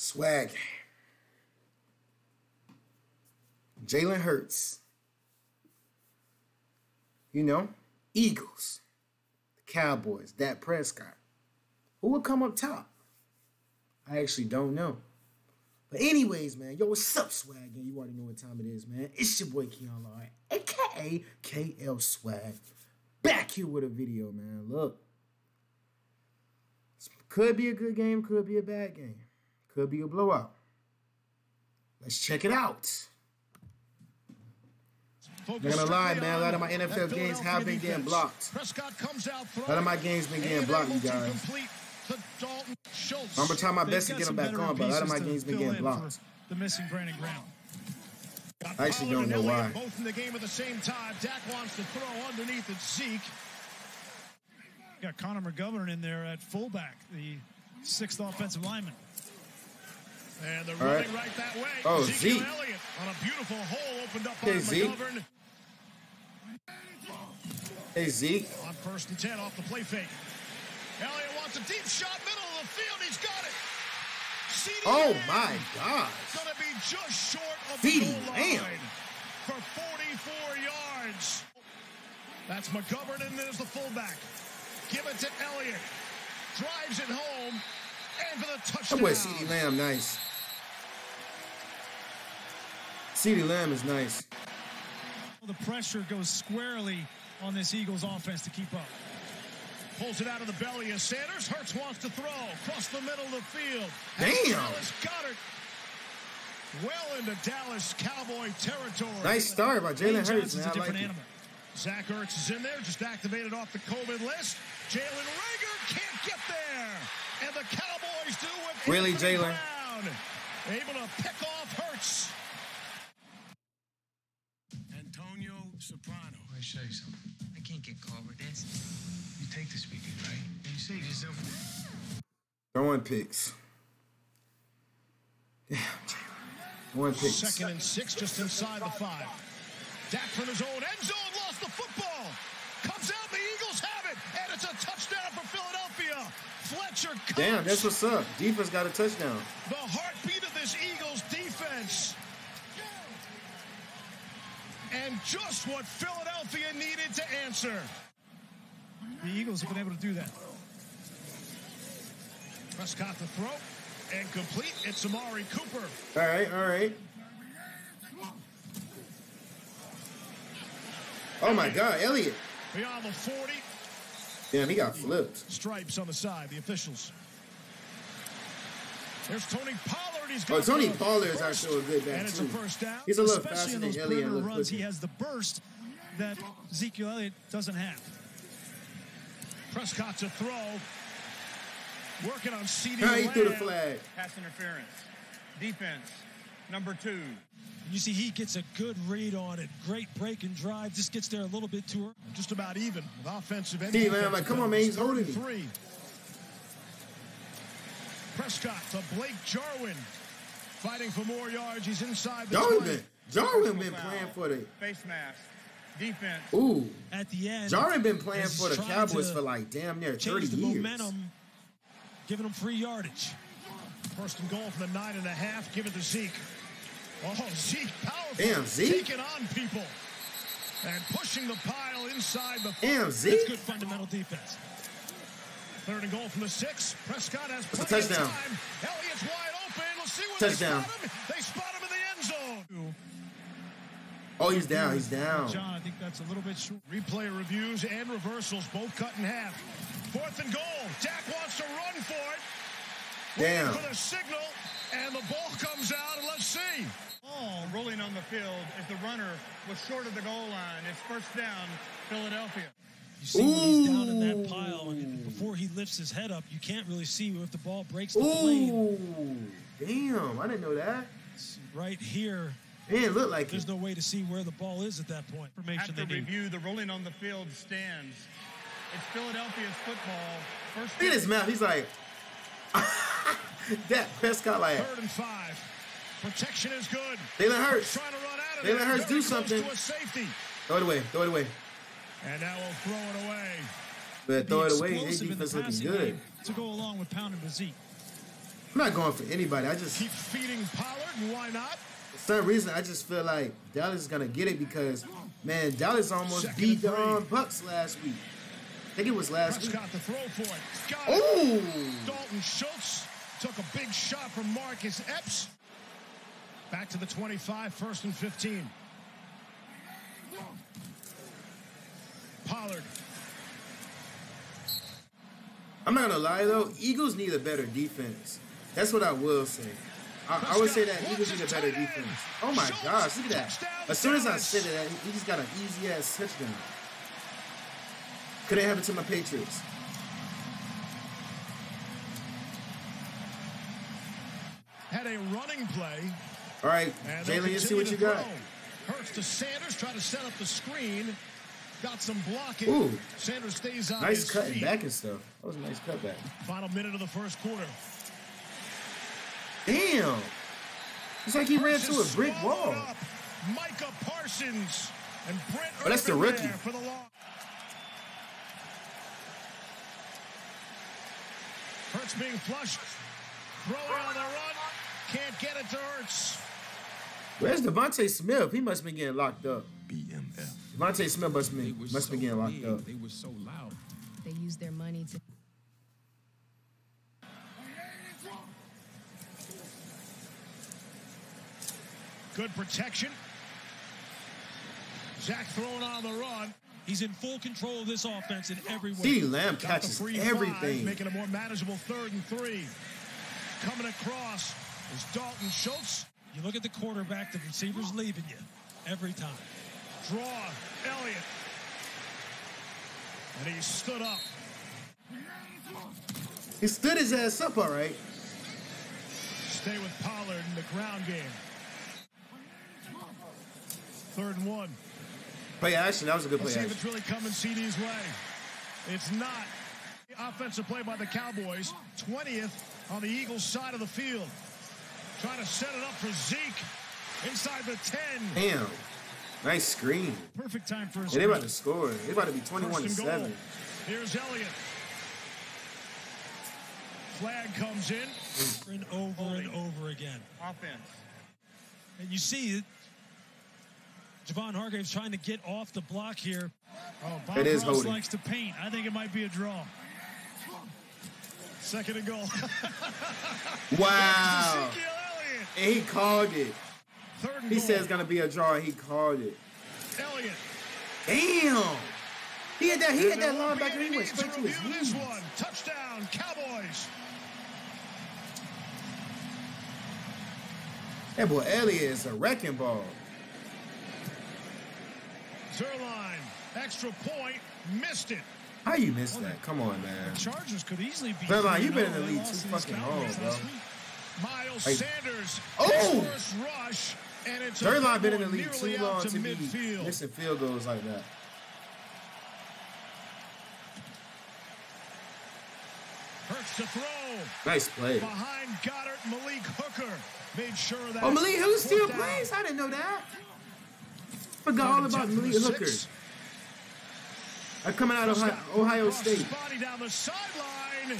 Swag. Jalen Hurts. You know, Eagles, the Cowboys, Dak Prescott. Who would come up top? I actually don't know. But anyways, man, yo, what's up, swag? You already know what time it is, man. It's your boy Keon Lawrence, aka KL Swag. Back here with a video, man. Look. Could be a good game, could be a bad game. Could be a blowout. Let's check it out. Not gonna lie, man. A lot of my NFL games have been getting blocked. A lot of my games been getting blocked, you guys. I'm gonna try my best to get them back on, but a lot of my games been getting blocked. The missing Brandon Graham. I actually don't know why. Both in the game at the same time. Dak wants to throw underneath it. Zeke. Got Connor McGovern in there at fullback, the sixth offensive lineman. And they're All right. running right that way. Oh, Ezekiel Zeke. Elliott on a beautiful hole opened up Hey, by Zeke. McGovern Hey Zeke. on first and ten off the play fake. Elliott wants a deep shot, middle of the field. He's got it. CeeDee Oh Lamb my gosh. Gonna be just short of the goal Lamb. line for 44 yards. That's McGovern, and there's the fullback. Give it to Elliott. Drives it home, and for the touchdown. That boy CeeDee Lamb nice. CeeDee Lamb is nice. The pressure goes squarely on this Eagles offense to keep up. Pulls it out of the belly of Sanders. Hurts wants to throw across the middle of the field. Damn. Dallas got it. Well into Dallas Cowboy territory. Nice start by Jalen Hurts, man. a I different like it. animal. Zach Ertz is in there, just activated off the COVID list. Jalen Reagor can't get there. And the Cowboys do with Really, Jalen? Able to pick off Hurts. Soprano. Let me show you something. I can't get caught with this. You take the speakers, right? And you save yourself. Throwing picks. Damn, Jalen. Throwing picks. Second and six, just inside the five. Dak from his own end zone, lost the football. Comes out, the Eagles have it, and it's a touchdown for Philadelphia. Fletcher comes. Damn, that's what's up. Defense got a touchdown. the heartbeat of this Eagles defense. And just what Philadelphia needed to answer. The Eagles have been able to do that. Prescott the throw and complete. It's Amari Cooper. All right, all right. Oh my God, Elliott. Beyond the 40. Damn, he got flipped. Stripes on the side, the officials. There's Tony Pollard. He's Oh, got Tony Pollard is actually a good back too. a first down. He's a little Especially faster in than those Elliott. perimeter Look runs, he has the burst that Ezekiel Elliott doesn't have. Prescott to throw. Working on CeeDee How he threw the flag. Pass interference. Defense, number two. You see, he gets a good read on it. Great break and drive. Just gets there a little bit too early. Just about even with offensive and CeeDee Lamb, defensive like, come on, man, he's holding me. Three. Prescott to Blake Jarwin. Fighting for more yards. He's inside the Jarwin been, Jarwin been playing for the. Face mask. Defense. Ooh, At the end, Jarwin been playing for the Cowboys for like damn near change 30 the years. momentum, giving them free yardage. First and goal from the nine and a half. Give it to Zeke. Oh, Zeke, powerful. Damn, Zeke. Taking on people. And pushing the pile inside the Damn, That's Zeke. good fundamental defense. Third and goal from the six. Prescott has a plenty of touchdown. time. Elliott's wide open. Let's see where Touchdown. they spot him. They spot him in the end zone. Oh, he's down. He's down. John, I think that's a little bit short. Replay reviews and reversals both cut in half. Fourth and goal. Dak wants to run for it. Waiting Damn. For the signal, and the ball comes out, and let's see. Ball rolling on the field. If the runner was short of the goal line, it's first down, Philadelphia. You see when he's down in Ooh. that pile, and before he lifts his head up, you can't really see if the ball breaks the plane. Damn! I didn't know that. Right here, It didn't like there's it. no way to see where the ball is at that point. Information After they need. review, the rolling on the field stands. It's Philadelphia's football. First Look at his mouth. He's like that. Prescott like Third and five. Protection is good. Jalen Hurts. Trying to run out of Jalen. Hurts, do something. To a safety. Throw it away. Throw it away. And now we'll throw it away. But throw it away. His explosive the defense looking good. To go along with pounding the Zeke. I'm not going for anybody. I just Keep feeding Pollard, and why not? for some reason I just feel like Dallas is gonna get it because man, Dallas almost Second beat the and um. Bucs last week. I think it was last week. Prescott the throw for it. Got it. Oh, Dalton Schultz took a big shot from Marcus Epps. Back to the 25, first and 15. Pollard. I'm not gonna lie though. Eagles need a better defense. That's what I will say. I, I would say that Eagles need a better defense. Oh my gosh, look at that! As soon as I said that, he just got an easy ass touchdown. Couldn't happen to my Patriots. Had a running play. All right, Jalen, let's see what you got. Hurts to Sanders, try to set up the screen. Got some blocking. Ooh. Sanders stays on Nice cutting feet. back and stuff. That was a nice cutback. Final minute of the first quarter. Damn! It's like he ran through a brick wall. up. Micah Parsons and Brent Oh, that's the rookie. for the loss. Hurts being flushed. Throwing on the run. Can't get it to Hurts. Where's DeVonta Smith? He must be getting locked up. BMF. Smith must They be must so be getting locked big. up. They were so loud. They use their money to Good protection. Zach thrown on the run. He's in full control of this offense in every way. CeeDee Lamb Got catches free five, everything. making a more manageable third and three. Coming across is Dalton Schultz. You look at the quarterback, the receiver's leaving you every time. Draw Elliott. And he stood up. He stood his ass up, all right. Stay with Pollard in the ground game. Third and one. Play action. That was a good Let's play see if it's really coming CeeDee's way. It's not. Offensive play by the Cowboys. 20th on the Eagles side of the field. Trying to set it up for Zeke. Inside the 10. Damn. Nice screen. Perfect time for a Yeah, they about to score. They about to be 21 to First and goal. 7. Here's Elliott. Flag comes in. over and over and over again. Offense. And you see it. Javon Hargrave's trying to get off the block here. Oh, Bob It is Ross holding. likes to paint. I think it might be a draw. Second and goal. Wow. And he called it. Third He goal. said it's going to be a draw. He called it. Elliott. Damn. He had that, he had that linebacker. He went to straight to his this knees. one. Touchdown, Cowboys. That boy Elliott is a wrecking ball. Zuerlein, extra point, missed it. How you missed that? Come on, man. Chargers could easily be. Fairline, you've been in the 3-0. League too fucking long, bro. Miles. Sanders, Oh! rush, and it's a Third line been in the league too long to to be missing field goals like that. Hurts to throw Nice play. behind Goedert. Malik Hooker made sure that. Oh, Malik Hooker still plays? I didn't know that. Forgot all about Third and ten Malik Hooker. Uh, coming out of Ohio, Ohio State. Body down the sideline,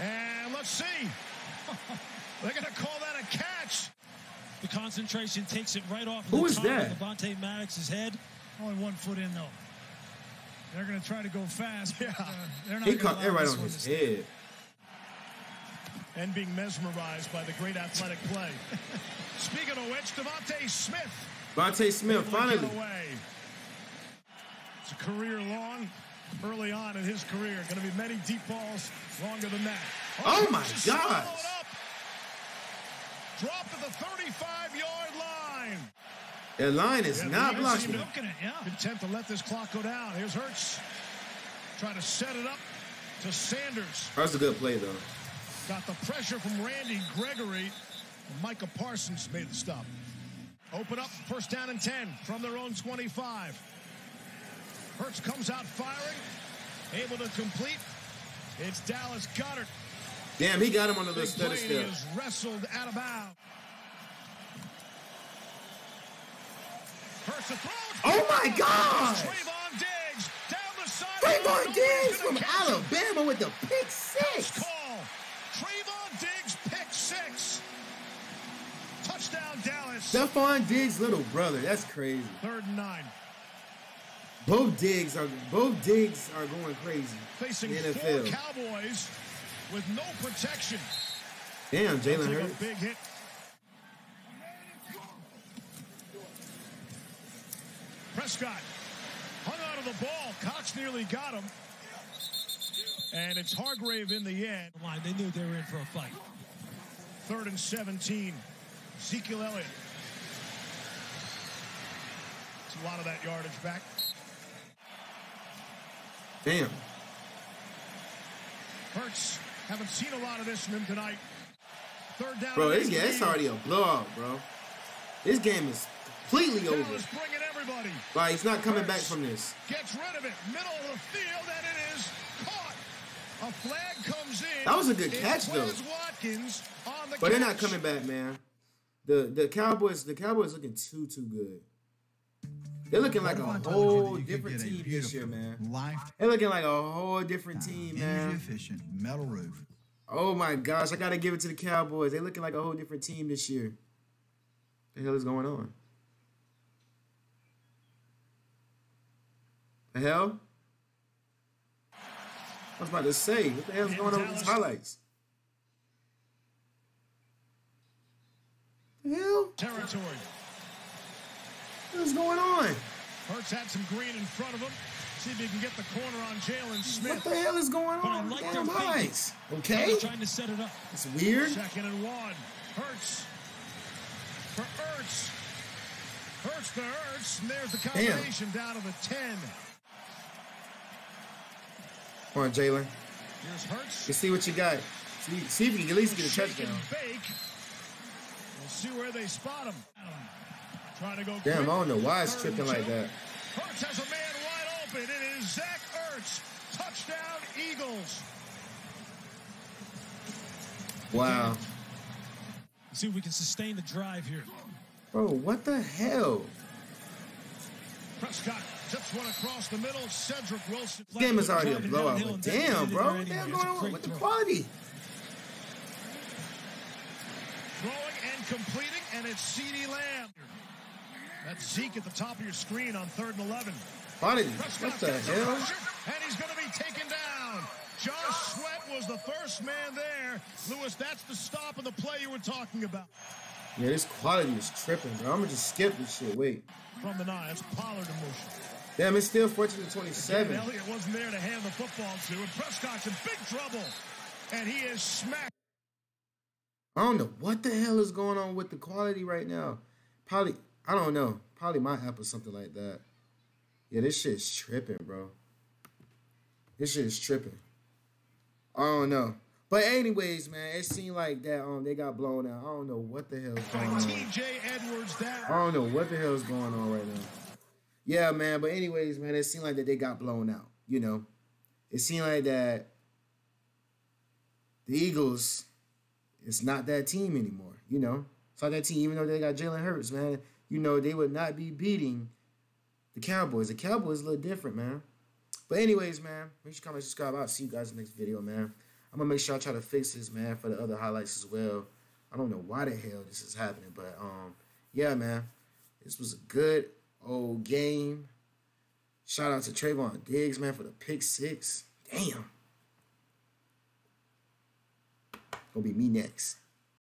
and let's see. They're going to call that a catch. The concentration takes it right off. Who the is top that? Of Devontae Maddox's head. Only one foot in though. They're going to try to go fast. but, Yeah. uh, they're not He gonna caught it right on his to stay. head. and being mesmerized by the great athletic play. Speaking of which, DeVonta Smith. Vontae Smith, finally. Away. It's a career long, early on in his career. Going to be many deep balls longer than that. Oh, my just gosh. Swallowed up. Dropped to the 35-yard line. That line is Yeah, not blocking. Seem to- Content to let this clock go down. Here's Hurts. Trying to set it up to Sanders. That was a good play, though. Got the pressure from Randy Gregory. Micah Parsons made the stop. Open up, first down and 10 from their own 25. Hurts comes out firing, able to complete. It's Dallas Goedert. Damn, he got him under the list. That is still. wrestled out of bounds. Oh my God! Trevon Diggs down the side. Trevon Diggs from Alabama with the pick six. Call. Trevon Diggs pick six. Touchdown Dallas. Stefon Diggs' little brother. That's crazy. Third and nine. Both Diggs are both Diggs are going crazy. Facing the NFL. Cowboys with no protection. Damn, Jalen Take Hurts. big hit. Prescott hung out of the ball. Cox nearly got him. And it's Hargrave in the end. Line, they knew they were in for a fight. Third and 17. Ezekiel Elliott. It's a lot of that yardage back. Damn. Hurts. Haven't seen a lot of this from him tonight. Third down. Bro, this game it's already a blowout, bro. This game is completely over. Bringing everybody. Like he's not coming back from this. Gets rid of it. Middle of the field, and it is caught. A flag comes in. That was a good catch, though. The But they're not coming back, man. The the Cowboys the Cowboys looking too too good. They're looking like a What if I told you whole that you could different team this year, man. Life They're looking like a whole different team, man. efficient metal roof. Oh my gosh, I gotta give it to the Cowboys. They're looking like a whole different team this year. The hell is going on? The hell? I was about to say, what the hell's In going on with these highlights? The hell? Territory. What's going on? Hurts had some green in front of him. See if he can get the corner on Jalen Smith. What the hell is going But I on? like Damn thinking. Okay, trying to set it up. it's weird. Second and one. Hurts. For Ertz. Hurts to Ertz. And there's the combination down to the 10. Come on, Jalen. Here's Hurts. Let's see what you got. See, see if you can at least get a touchdown. bake. We'll see where they spot him. Trying to go Damn, I don't know why it's tripping like that. Hurts has a man wide open. It is Zach Ertz. Touchdown, Eagles. Wow. See if we can sustain the drive here. Bro, what the hell? Prescott tips one across the middle. Cedric Wilson. This game is already a blowout. But damn, bro. What the hell going on with the quality? Throwing and completing, and it's CeeDee Lamb. That's Zeke at the top of your screen on third and 11. Quality. What the hell? and he's going to be taken down. Josh Sweat was the first man there. Lewis, that's the stop of the play you were talking about. Yeah, this quality is tripping, bro. I'm gonna just skip this shit. Wait. From the nine, it's Pollard in motion. Damn, it's still 14 to And 27. Elliott wasn't there to hand the football to, and Prescott's in big trouble. And he is smacked. I don't know what the hell is going on with the quality right now. Probably, I don't know. Probably my app or something like that. Yeah, this shit is tripping, bro. This shit is tripping. I don't know. But anyways, man, it seemed like that um they got blown out. I don't know what the hell's going on. TJ Edwards down. I don't know what the hell is going on right now. Yeah, man. But anyways, man, it seemed like that they got blown out. You know, it seemed like that the Eagles, it's not that team anymore. You know, it's not that team. Even though they got Jalen Hurts, man, you know they would not be beating the Cowboys. The Cowboys little different, man. But anyways, man, make sure you comment, subscribe. I'll see you guys in the next video, man. I'm gonna make sure I try to fix this, man, for the other highlights as well. I don't know why the hell this is happening, but um, yeah, man, this was a good old game. Shout out to Trevon Diggs, man, for the pick six. Damn. Gonna be me next.